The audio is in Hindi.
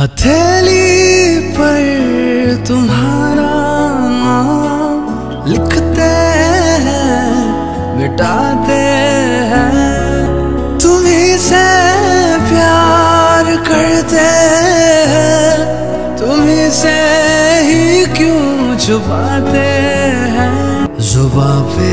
हथेली पर तुम्हारा नाम लिखते हैं, मिटाते हैं। तुम्ही से प्यार करते हैं, तुम्ही से ही क्यों छुपाते हैं? जुबा पे